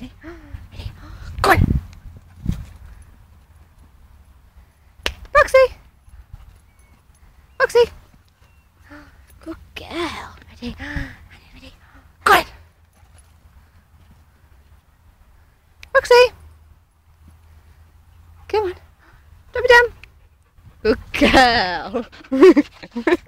Ready? Ready? Go on. Roxy. Roxy. Good girl. Ready? Ready? Go on. Roxy. Come on. Drop it down. Good girl.